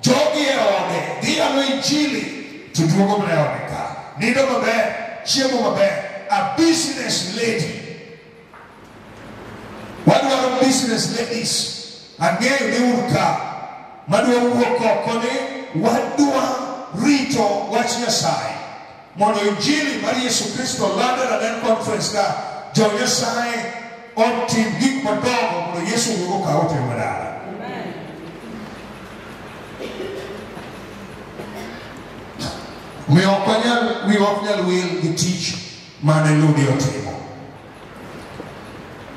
jogi e ode dhiyalo injili to duogo mana e ode ka. Nindo maber chiemo maber a business lady. Wadwaro business ladies ang'eyo ni un ka madwa wuok oko ni wadwa rito wach nyasaye mondo injili mar yesu kristo landre aden conference ka. Jo nyasaye otim gik madongo mondo yesu wuogo okaw otimo omiyo ok wanyal mi ok nyal wil gi tich mane ludi otimo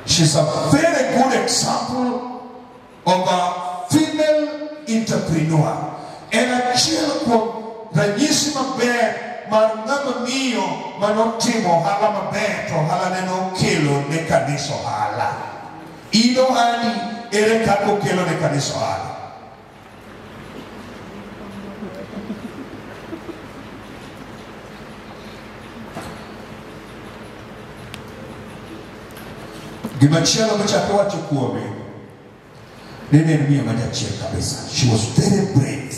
She's a very good example of a female entrepreneur. En achiel kuom ranyisi maber mar ng'ama miyo manotimo ohala maber to ohalane nokelo ne kanisa ohala. In ohandi ere kaka okelo ne kanisa ohala? Gimachielo machako wacho kuome ne en miyo ma jachir kabisa. She was very brave.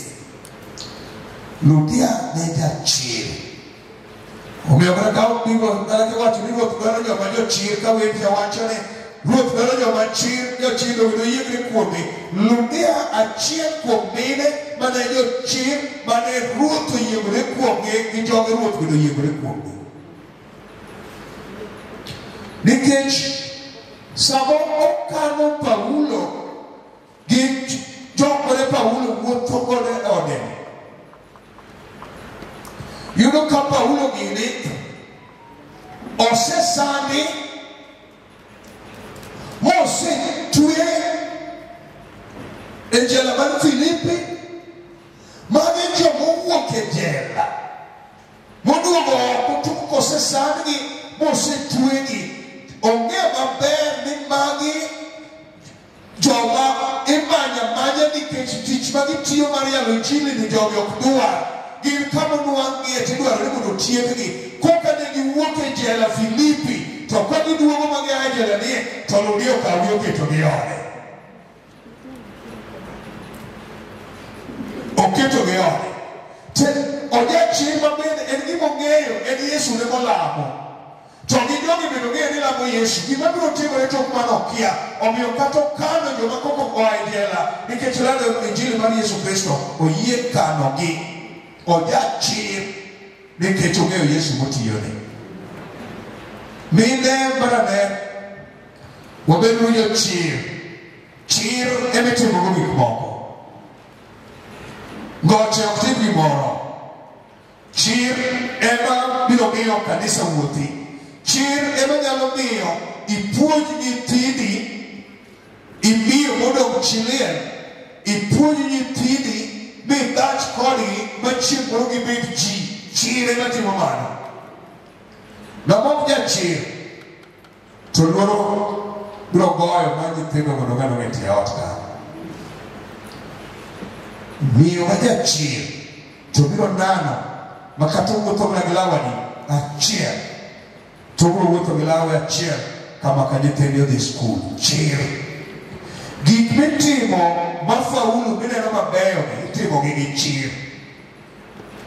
Ludia ne jachir. Omiyo kata ka gigo kata kiwacho ni ruoth dwaro joma jochir ka wende wachone ruoth dwaro joma chir jochir owinjo yiegre kuome. Ludia achiel kuom mine mane jochir mane ruoth oyiegore kuomgi gi joge ruoth bende oyiegore kuomgi. Nikech sama okano Paulo. Gi jok mane Paulo wuotho godo e ode. Yudo ka Paulo gini osesandi mosetwe e jela mar Filipi magi joma owuok e jela. Moduogo oko tok kosesandgi gitiyo mar yalo injili ni jogi ok dwar gin kama nwang'ie tidwaro ni mondo otiekgi koka ne giwuok e jela Filipi. To ka giduogo ma gia e jela nie to ludi okawgi oketogi ode oketogi ode te ojachir ma bende en gimong'eyo en Yesu ne molamo to gi jogi bende ong'eyo ni lamo Yesu gima biro timore tok mano okia omiyo kata okano joma koko oa e jela nikech lando injili mar Yesu Kristo. Oyie kanogi ojachir nikech ong'eyo Yesu motiyone mine maraner wabed nu jochir chir emitimogo gik moko goche ok tim gimoro chir ema biro miyo kanisa wuothi chir ema nyalo miyo ipuonj nyithindi imiyo modong' chiliel ipuonj nyithindi midhach kodgi machieng' moro gibed ji. Chir ema timo mano. Ng'amok jachir. To luoro biro goyo mar nyithindo mondo ng'ano ne tie ot ka. Miyo ma jachir. To biro nano ma kata wuotho mana gi lawani. Achiel to biro wuotho gi lawe achiel kama ka nyithindi odhi skul. Chir gik mitimo mafaulu mineno mabeyo itimogi gi chir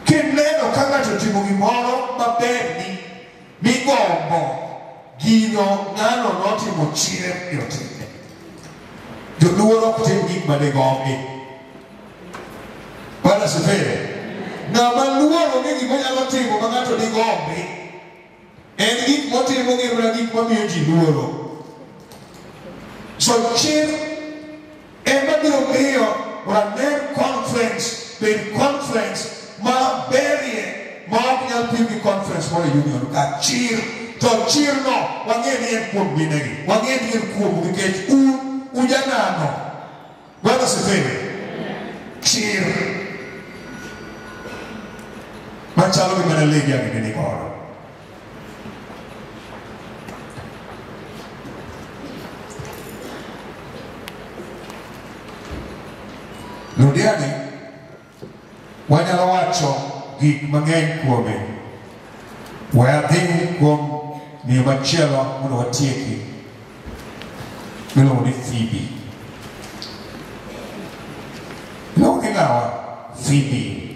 kineno ka ng'ato otimo gimoro maberni migombo gino ng'ano notimo chir yotime. Joluoro ok tim gik manigombi bwana asifiwe. Ng'ama luoro ni gima nyalo timo ma ng'ato nigombi en gik motimo gin gik mamiyo ji luoro so chir ema biro miyo ranen conference bed conference maberie ma ok nyal pim gi conference moro union. Ka chir to chirno wang'e ni en kuom minegi wang'e ni en kuom nikech un ujanano bwana sifiwe. chir machalo gi mana legi agini ni godo Ludiani wanyalo wacho gik mang'eny kuome we adhi kuom miyo machielo mondo watieki miluongo ni Phoebe iluongo ni ng'awa. Phoebe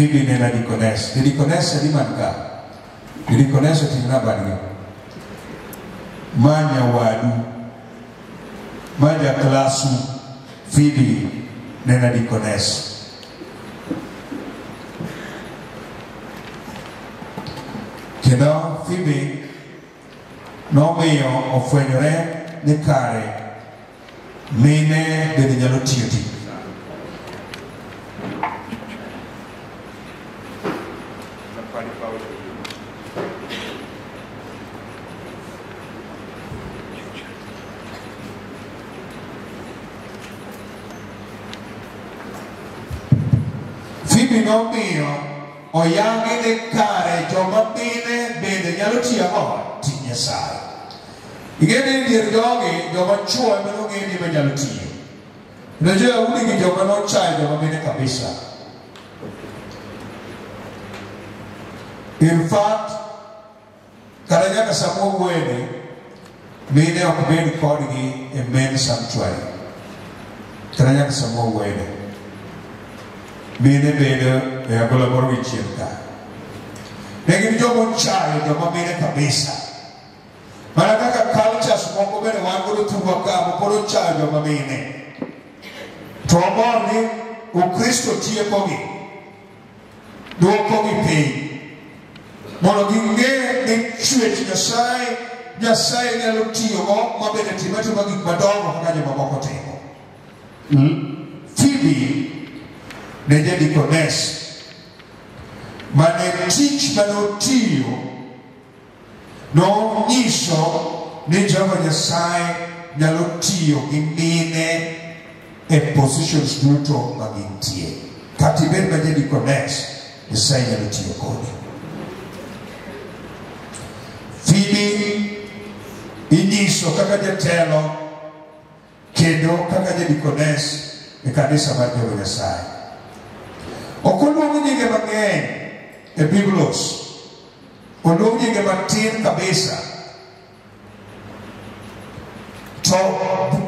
Phoebe nena dicones. Di dicones di man ka? Di dicones tingna bangi. Manya wadu. Manya klasu. Phoebe nena dicones. Kendo Phoebe nomiyo ofwenyore ni kare mine bende nyalo tiyo tich Phoebe nomiyo oyangi ni kare joma mine bende nyalo tiyo go tich Nyasaye. Ing'eni ni dier jogi joma chuo ema nong'e ni ema nyalo tiyo. Kendo jo-Yahudi gi joma nochayo joma mine kabisa. In fact, kata nyaka sama owuoyeni, mine ok bed kodgi e men sanctuary. Kata nyaka sama owuoyeni. Mine bedo e agola moro gi chien ka. Ne gin joma ochayo joma mine kabisa. Mana kaka cultures moko bende wan godo thurwa ka mopod ochayo joma mine. To omor ni Ukristo tiekogi, duokogi piny. Mondo ging'e ni chwech Nyasaye, Nyasaye nyalo tiyogo ma bende time atima gik madongo kaka joma moko timo. Phoebe ne jadikones mane tich manotiyo nonyiso ni Jehova Nyasaye nyalo tiyo gi mine e positions duto ma gintie. Kata ibed ma jadikones, Nyasaye nyalo tiyo kodi. Phoebe inyiso kaka jatelo kendo kaka jadikones e kanisa mar Jehova Nyasaye. Ok oluong nyinge mang'eny e Biblos. Oluong nyinge matin kabisa. To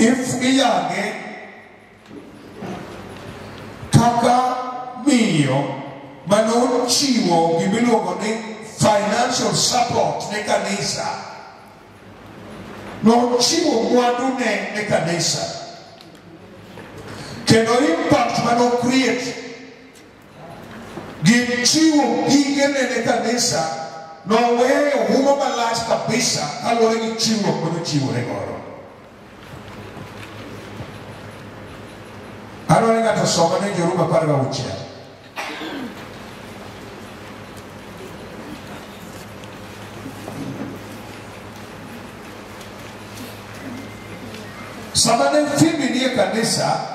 if iyange kaka miyo manochiwo gimiluongo ni financial support ne kanisa. Nochiwo mwandune ne kanisa. Kendo impact mano create gi chiwo gigene ne kanisa noweyo huma malach kabisa kaluwore gi chiwruok manochiwore godo. Adwaro ni ng'ato soma ne Joruma apar gauchiel. Sama ne Phoebe nie kanisa,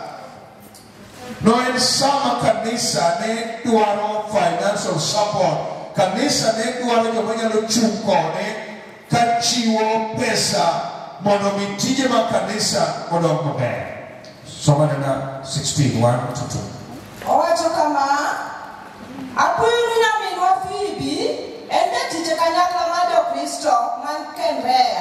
no en sama kanisa ne dwaro financial support. Kanisa ne dwaro joma nyalo chung' kode ka chiwo pesa mondo mi tije mag kanisa odong maber. Soma nena 16, 1 to 2. Owacho kama, apuoyo ni nyaminwa Fibi en e kanyakla mar jokristo man Kendrea.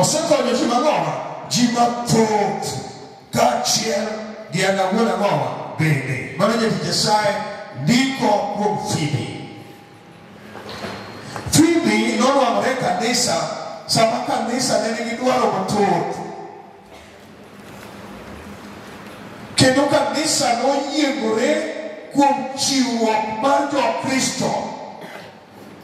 Oseko kwenye jima ngoma, jima tot, kachiel, diana ngona ngoma, bende. Mamenye vijesae, ndiko kum fibi. Fibi, nono amre kanisa, sama kanisa nene gidwaro matot. Kendo kanisa noyiegore kuom chiwruok mar jo Kristo.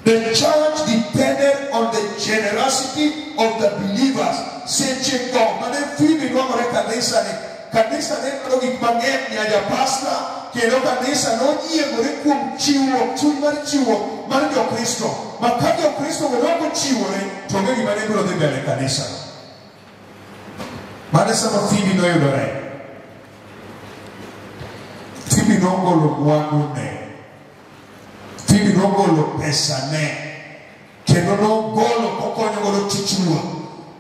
The church depended on the generosity of the believers. Seche go, mane Phoebe nwang'ore e kanisa ni, kanisa ne dwaro gik mang'eny nyanja pasta, kendo kanisa noyiengore kuom chiwruok, chuny mar chiwruok mar jokristo. Ma ka jokristo go dok ochiwore, to onge gima ne biro dhi mbele kanisa. Mane sama Phoebe noyudore. nogolo mwandune Phoebe nogolo pesane kendo nogolo kokonyo godo tich ruoth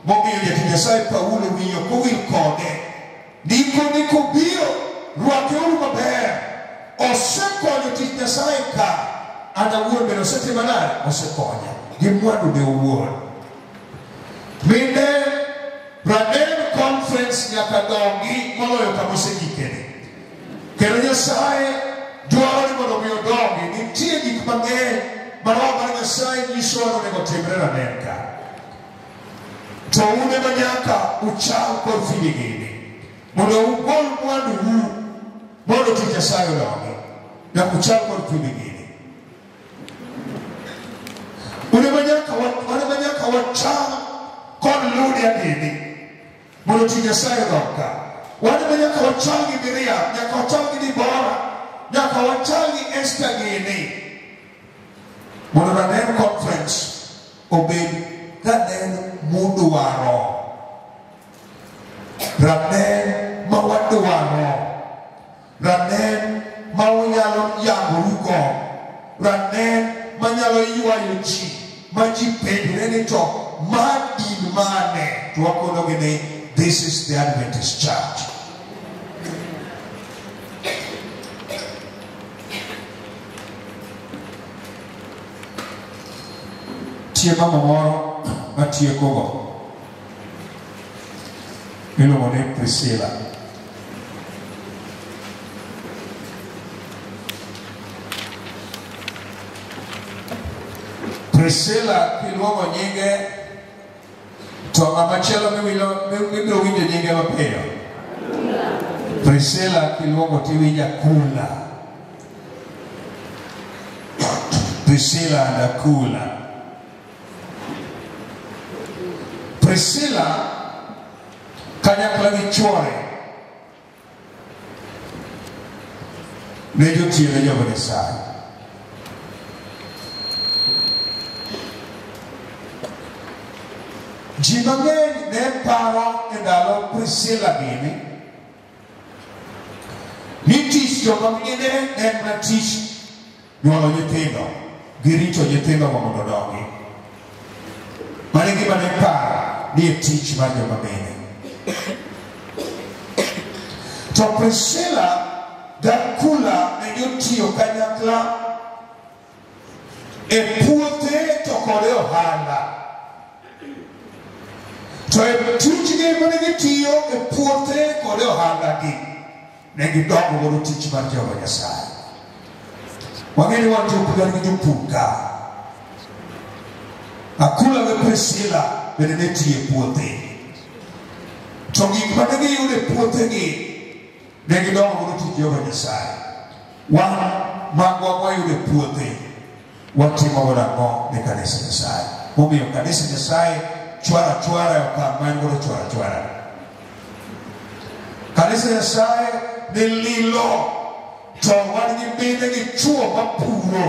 momiyo jatich Nyasaye Paulo winjo kowil kode. Ndiko ni kobiro rwakeuru maber. Osekonyo tich Nyasaye ka. An awuon bende osetimo nade? Osekonya. Gi mwandune owuon. Mine Braden conference nyaka dongi moloyo kama osegikeni kendo Nyasaye dwaro ni mondo mi odongi. Nitie gik mang'eny balaba nyasaye nyiso wano onego otimre Amerika. To une ma nyaka uchaw kod finyi gini mondo ugol mwanduu mondo tich Nyasaye odongi nyaka uchaw kod finyi gini une ma nyaka wane kod ludia gini mondo tich Nyasaye odong ka wane ma nyaka wachaw gi Miriam nyaka wachal gi Dibora nyaka wachal gi Esta gini mondo Ranen conference obed ranen mudwaro ranen ma wadwaro ranen ma unyalo yangorugo ranen manyalo ywayo ji ma ji penjore ni to ma din mane this is the adventist church tie mama moro matiekogo miluongo ni priscilla priscilla kiluongo nyinge to ng'amachielo miwilo- mi- mibiro winjo nyinge mapiyo priscilla kiluongo tiwinjo akula priscilla and akula priscilla kanyakla gi chuore ne jogo nyasaye ji mang'eny ne paro e ndalo priscilla gini ni tich joma mine en na tich nyuolo nyithindo gi rito nyithindo mondo odongi mane gima ne paro ni e tich mar joma mine to priscilla dakula ne jotiyo kanyakla e puothe to kod e ohala. To e tijgi mane gitiyo e puothe kod e ohalagi ne gidongo godo tich mar jehova nyasaye wang'eni wan jopur gi jopur ka akula gi priscilla bende ne tiyo e puothe to gik mane giyudo e puothegi ne gidongo godo tich jehova nyasaye wan magwa mwayudo e puothe watimo godo ang'o ne kanisa nyasaye momiyo kanisa nyasaye chwara chwara e okang' ma en godo chwara chwara. Kanisa nyasaye ni lilo. To wan gi mine gi chuo mapuro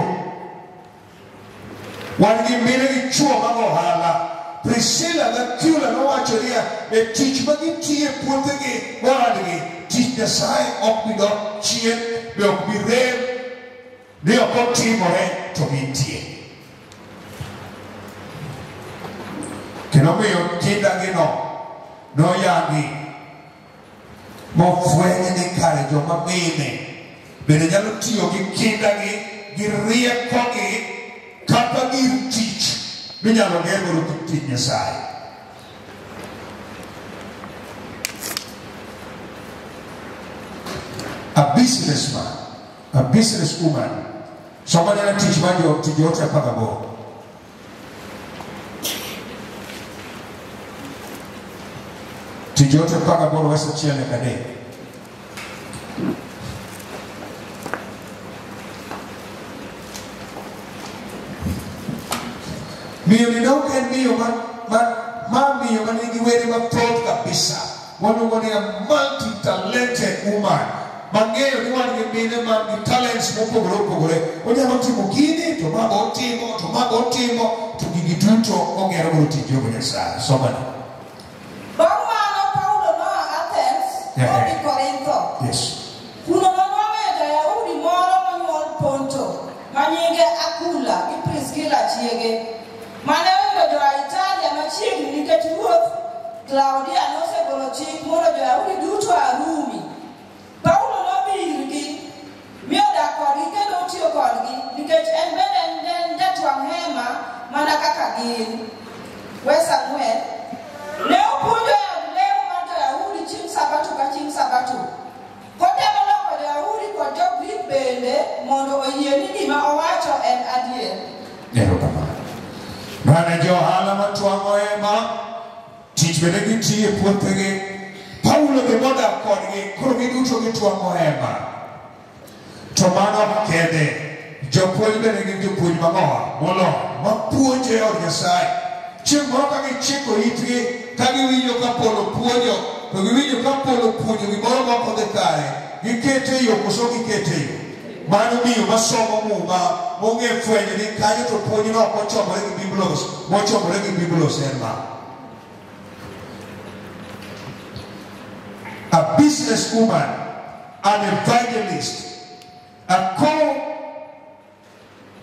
wan gi mine gi chuo mag ohala priscilla gi akula nowacho niya e tich ma gitiyo e puothegi mohandgi tich nyasaye ok bi dok chien be ok bi rem ni ok otimore to gintie kendo miyo kindagino noyangi mofweny ni kare joma mine bende nyalo tiyo gi kindagi gi riekogi kaka gir tich minyalo gergodo gi tich nyasaye a businessman a business woman somebody na tich ma tije ote apar gaboro tich yote apar gaboro nyaka adek Miyo ni nok en miyo ma, ma, ma miyo ma nigi were mathoth kabisa. Waluongo ni a multi talented woman. Mang'eyo ni wan gi mine man gi talents mopogore opogore. Onyalo timo gini to mago otimo to mago otimo to gigi duto ong'ero godo tij Jehova Nyasaye. Somana. Bang' mano Paulo noa Athens kodhi Korintho. Yes. Kuno noweyo ja-Yahudi moro monyuol Ponto ma nyinge Akula gi Priskila chiege klaudia nosegolo chik mondo jo-yahudi duto arumi paulo nodhi irgi mi odak kodgi kendo otiyo kodgi nikech en bende en jatwang' hema mana kaka gin wes ang'wen ne opuonjo e od lemo mar jo-yahudi chieng' sabato ka chieng' sabato kotemo loko jo-yahudi kod jo-grik bende mondo oyie ni gima owacho en adier erokamano mane jo ohala matwang'o hema tich bende gitiyo e puothegi paulo gi modak kodgi koro giduto gitwang'o hema to mano ok kende jopuonj bende gin jopuonj mang'owa molony mapuonjo e od nyasaye chieng' moro ka gichiko itgi ka giwinjo ka polo puonjo to giwinjo ka polo puonjo gimoro mok odhi kare gikete yo koso gikete yo mano miyo masomo muma mong'e fwenyo ni kanyo to puonjno ok ochomore gi biblos mochomore gi biblos en ma a business woman an evangelist a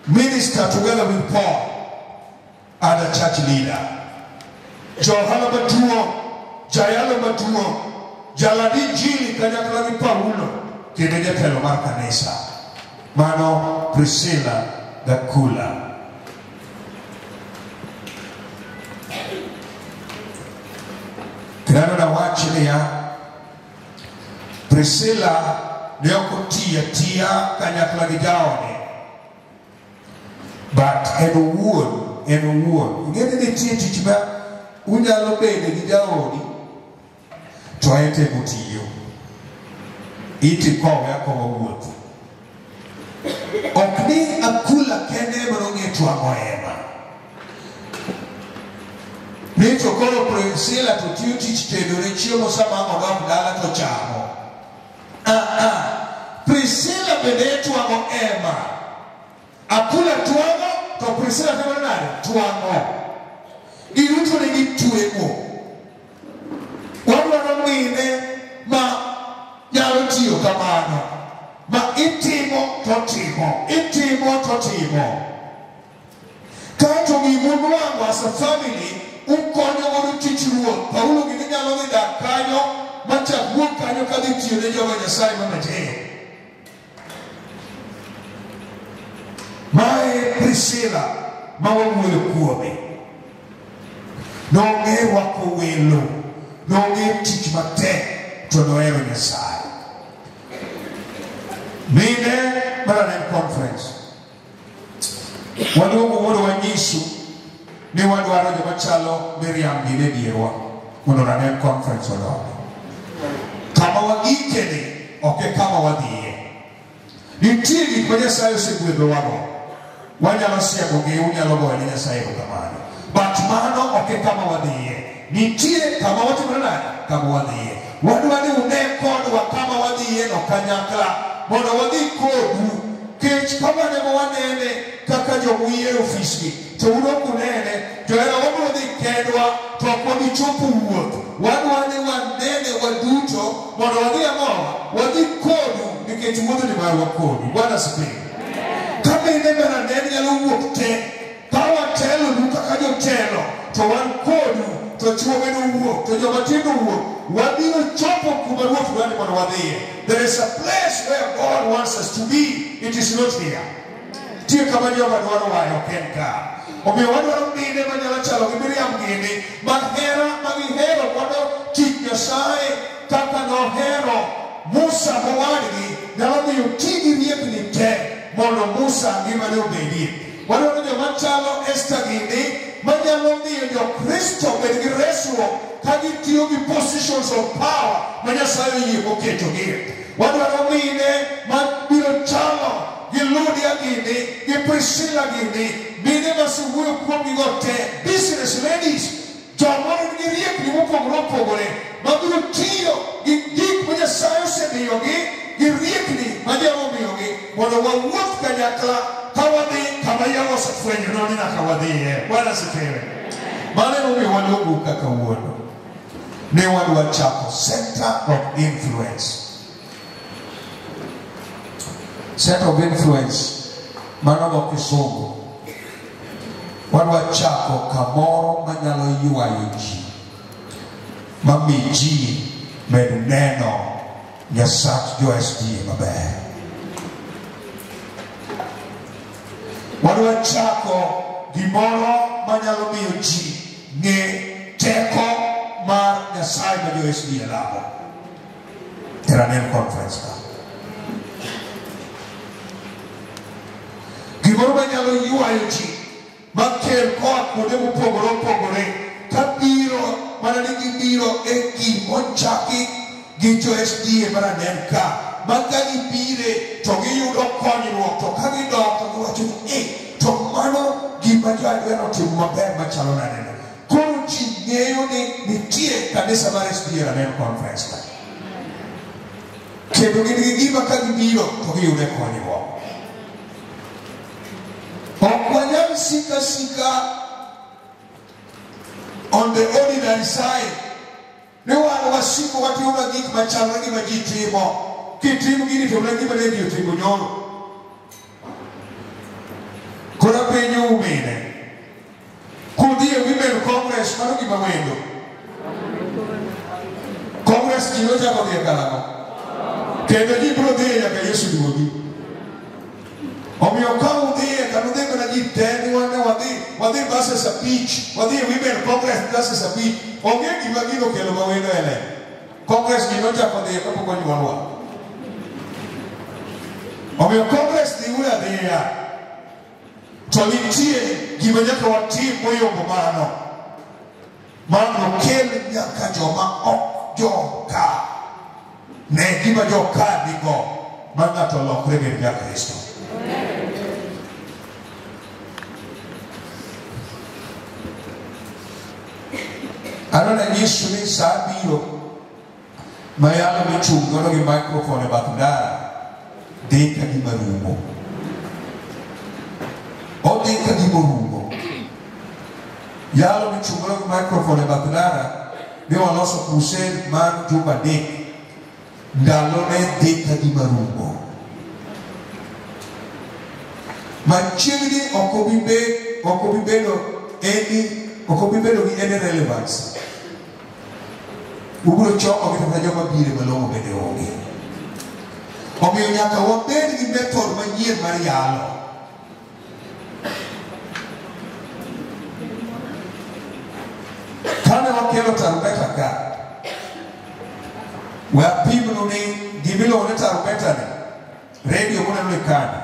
co-minister together with paul and a church leader. Johanna Batuo, Jayala Batuo, Jaladi Jili, kanyakla gi paulo kendo jatelo mar kanisa. Mano priscilla gakula kula na wach niya priscilla ne ok otiyo atiya kanyakla gi jaode but en owuon en owuon ing'e ni nitie tich ma unyalo bede gi jaodi to en temo tiyo iti kowe akowa wuoth. Ok ni akula kende ema nong'e twang'o hema ni to koro priscilla to tiyo tich tedo ne chiemo sama odok dala to chamo. Priscilla bende twang'o ema. Akula twang'o to priscilla timo nade twang'o giduto ne gitweng'o wadwaro mine ma nyalo tiyo kamano. Ma itimo to timo itimo to timo kaeto gimunwang'o as a family ukonyo godo tich ruoth paulo gini nyalo dhi dak kanyo machak wuok kanyo kadhi tiyo ne jehova nyasaye mametin ɔbɛyɛ priscilla ma wɔwɔre kuo me. Na ɔbɛyɛ wakɔ welo na ɔbɛyɛ tikimatɛ to na e ɔyɛ wɔn saa mine melanin conference. Wani wɔwɔre wɔn nyisu ne wani wɔn arɔdɛ bɛkyalɔ miriam bi ne deɛ wɔ wɔn melanin conference wɔ dɔɔ kama wɔ ok? ɔkɛ kama wɔ deɛ nti nipa yɛ saa. Wanyalo siemogi unyalo goyo ne nyasaye erokamano but mano ok e kama wadhiye nitie kama watimore nade kama wadhiye wadwa ni une kodwa kama wadhiye no kanyakla mondo wadhi kodu. Kech kama ne wanene kaka jomuie ofisgi to un ok unene johera wabiro dhi kendwa to ok wabi chopo wuoth wadwa ni wanene waduto mondo wadhi ang'owa wadhi kodu. Nikech wuodhni marwa kodu. Bwana ka mine beranen nyalo wuok te ka watelonu kaka jotelo to wan kodu to chuo bende wuok to joma tindo wabiro chopo kuma ruoth dwani mondo wadhiye there is a place where god wants us to be. It is not here. Tie kama jehova dwaro wayo ok en ka omiyo wadwaro mine manyalo chalo gi miriam gini mahera magihero godo tich nyasaye kaka nohero. Musa mowadgi nyalo miyo ti gi riekni te mondo musa ngimane obedie. Wadwaro joma chalo esta gini manyalo miyo jokristo bed gi resruok ka gitiyo gi positions of power ma nyasaye oyie moketogie wadwaro mine mabiro chalo gi ludia gini gi priscilla gini mine masiwuoyo kuomgigo te business ladies joma ono wawakkanyakala kawadde kabayawo safwenyo nonina kawaddeyo wana siteebe malenumi waliwo guuka kawuono ne waliwo kyako center of influence. Center of influence manogo kisungu. Waliwo kyako kamoro manyalo ywayo ji mami ji med neno. Nyasach jo sda maber wadwa chako gimoro manyalo miyo ji ng'e teko mar nyasaye ma jo sda lamo. Teranen conference ka gimoro manyalo ywayo ji makel koa kuonde mopogore opogore kabiro mana ni gibiro e gimochaki gi jo sda maranen ka ka gibire to giyudo konyruok to ka gidok to giwacho ni e to mano gima jo adweno timo maber machalo naneno. Koro ji ng'eyo ni nitie kanisa mar sda ranen conference ka. Kendo gin gi gima ka gibiro to giyude konyruok. Ok wanyal sika sika on the ordinary side. Ni wan wasiko watimo gik machalre gima ji timo kitim gini to ne ji otimo nyoro koro penjo umine kudhi e women congress mano gima wendo congress ji nochako dhi e karang'o kendo ji biro dhiye nyaka yesu duogi omiyo ka udhi mana ji te ni wane wadhi wadhi bases abich wadhi e women congress bases abich onge gima gino kelo mawendo e le congress ji nochako dhiye kapok onyuolwa omiyo congress dhiuru adhiya to nitie gima nyaka watim moyombo mano mondo kel nyaka joma ok joka. Ne gima joka nigo. Ma ng'ato lokre bed ja kristo. Adwani nyisu ni saa biro ma yalo michung' godo gi microphone e bath ndara dhi ka gima rumo odhi ka gima orumo yalo godo gi microphone e bath ndara ne waloso crusade mar juma adek ndalone dhi ka gima rumo machiegni ok obi bed ok obi bedo any ok obi bedo gi any relevance ubiro choko gi kata joma bire malong'o bende onge omiyo nyaka wabed gi method manyien mar yalo kane wakelo tarumbeta ka we apimnu ni gimiluongo ni tarumbeta ni redio muneno ni kani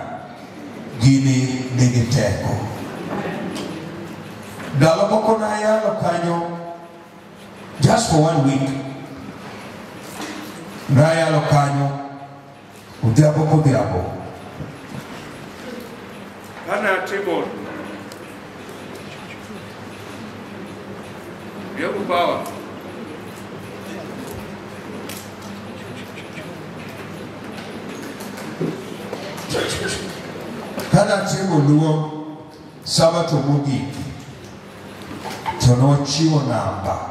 gini nigi teko ndalo moko nayalo kanyo just for one week. Nayalo kanyo odhiambo kodhiambo kane atimo Yobu Power kane atimo luo sabato mogik to nochiwo namba. nachiwo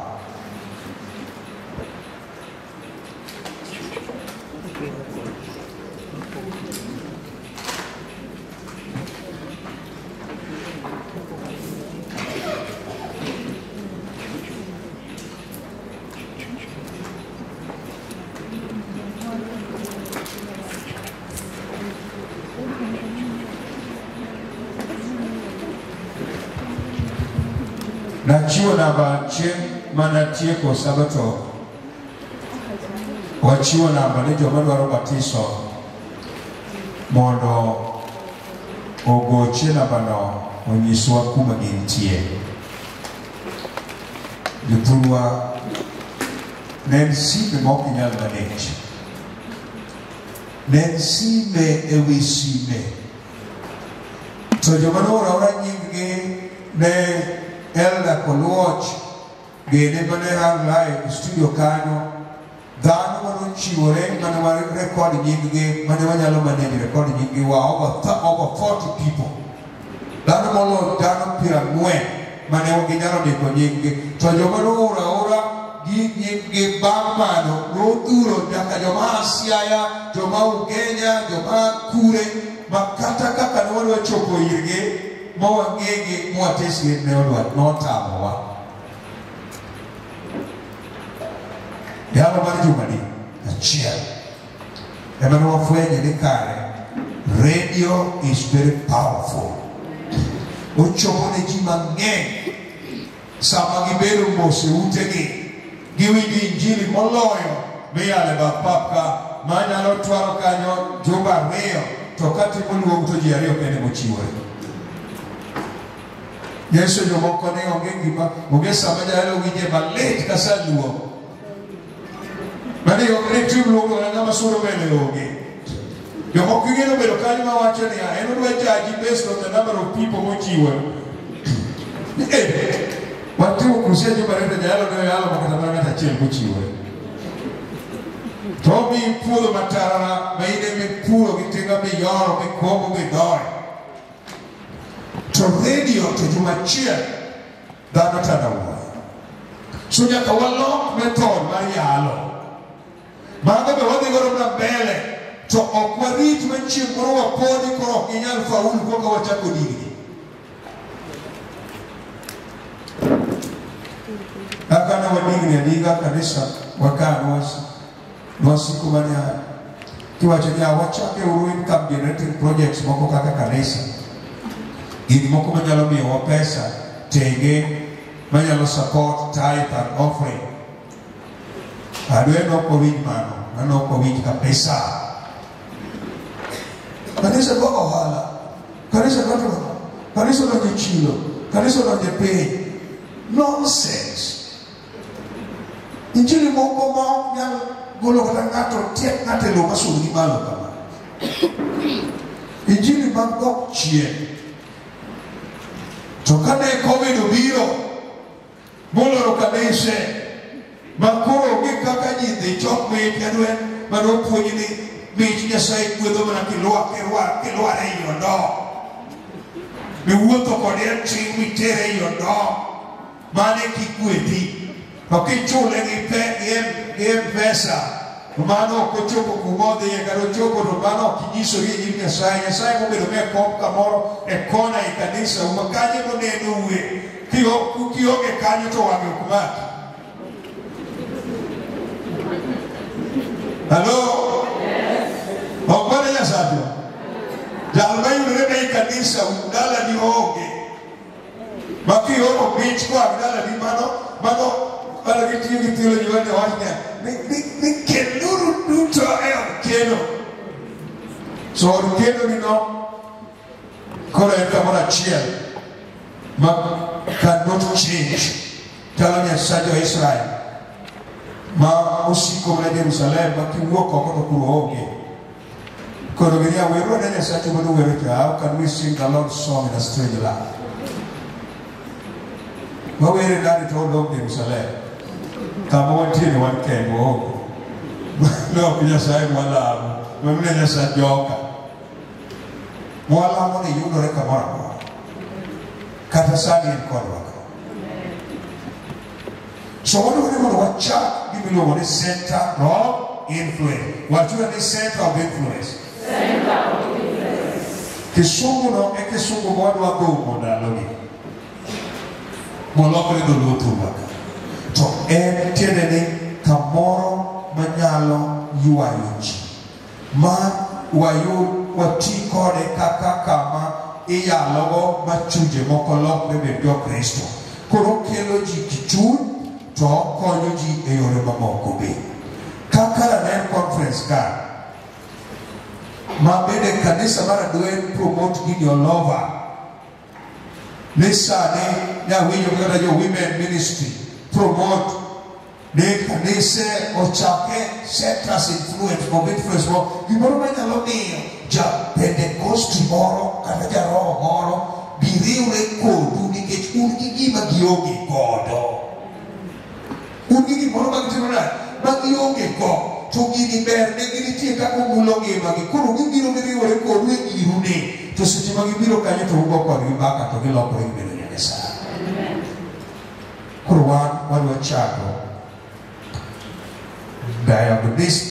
namba nche mana tieko sabato wachiwo namba ne joma dwaro batiso. Mondo ogoche nambano onyiswa kuma gintie. Jothurwa ne en simbe ma ok inyal manech. Ne en simbe ewi simbe. To joma noora ora nying-gi ne Elda Koluoch bende mane hang live e studio kanyo dhano mane ochiwore mane wa rekod nying-gi mane wanyalo manage rekod nying-gi wa over, th- over 40 people. Dhano molo dhano piero ang'wen mane ginyalo ndiko nying-gi to joma noora ora gi nying-gi bang' mano nodhuro nyaka joma Siaya joma Ugenya joma Kure ma kata kaka ne wadwa chopo irgi mawang'egi mwatesgi ne odwa notamowa yalo mar jumani achiel ema ne wafwenye ni kare radio is very powerful. Ochopo ne ji mang'eny sama gibedo mos e utegi giwinjo injili moloyo. Miyale bath pap ka manyalo twaro kanyo jumba ariyo to katimo luong to ji ariyo kende mochiwore yesu jomoko ne onge gima onge sama nyalo winje malit ka sa luong. Mane ok ne tim luongo na ng'ama suro mbele onge. Jomoko ging'eno bedo kanyo mawacho niya en odwa jaji based on the number of people mochiwore Eh, watimo ariyo to jayalo ne oyalo makata mana ng'ato achiel mochiwore to mi puodho matarara ma in emi puro gi tinga miyoro mikwombo midhoe to redio to juma achiel dhano tana wuoyo so nyaka walok method mar yalo mago be wadhi godo mana mbele. To ok warit ma chieng' moro wapodi koro ok ginyal kwa koka wachako digni kaka ne wadigni adiga kanisa wakaa nwasiko mane kiwacho ni awachake uruin generating projects moko kaka kanisa gik moko manyalo miyowa pesa tenge manyalo support tithe and offering adwe nok wawinj mano mano ok wawinj kabisa kanisa go ohala kanisa donjo kanisa donjo e chilo kanisa donjo e piny nonsense. Injili moko ma ok nyal golo kata ng'ato tiek ng'ato e lo masur gi malo kama injili mag dok chien to kane covid obiro moloro kanise ma koro onge kaka ji dhi chok mich adwen manopuonj ni mich nyasaye gwedho mana kilwar e i odo miwuotho kode e ting' mitere e i odo mane kigwedhi to kichule gi pe gi mpesa Rumano kochopo kumodhi e karochopo to mano gi ir Nyasaye. Nyasaye mobedo me kamoro e kona e kanisa uma kanyo moneno uwe. Kionge kanyo to wang'e ok maki. Halo? Ok mana e Nyasatwa? Jal mayudore ne i kanisa um dala ni onge. Ma kiongo mich koa dala ni mano mano bala ki tiigi que ñiwande hotne min que ɗum to en que so on keenoni noon kono en kamona ciyal ma cannot change. Taloñen sadio israel. Ma aussi comme la jérusalem ma kim wokko koto kuro oge kono genia wero nene satimo ɗum werete how can we sing the lord song in a strange land ma were dani to ɗon jerusalem? kama wantini wankengo huko nopijasaimalamo memnenyasa uh, joka mwalamo ni yudore kamoro amora kata sani en kodwako so wadore mondo wachak gimiluongo ni center of influence. Wachuda ni center of influence? Kisunguno e kisungu mwadwagomo eh, ndalogi molokore dholuo thumbaka to en tiende ni kamoro manyalo ywayo ji. Ma wayud wati kode kaka kama iyalogo ma chunje moko lokre bed jokristo koro kelo ji kichuny to konyo ji e yore mamoko be. Kaka ranen conference ka ma bende kanisa mar adwen promote gini olova ni sani nyawinjo kata jo women ministry promote ni kanise ochake centers influence mob influence mo gimoro manyalo miyo ja pentecosti moro kata ja roho moro biriwre kodu nikech un gi gima gionge godo un gi gimoro magitimo nade magionge go to gini ber ne ginitie kaka omulo ngimagi koro gibiro giriwore kodu e giruni to seche ma gibiro kanyo to ugo kodgi mbaka to gilokore gibedo nyasaye Quran on your child. They are Buddhist.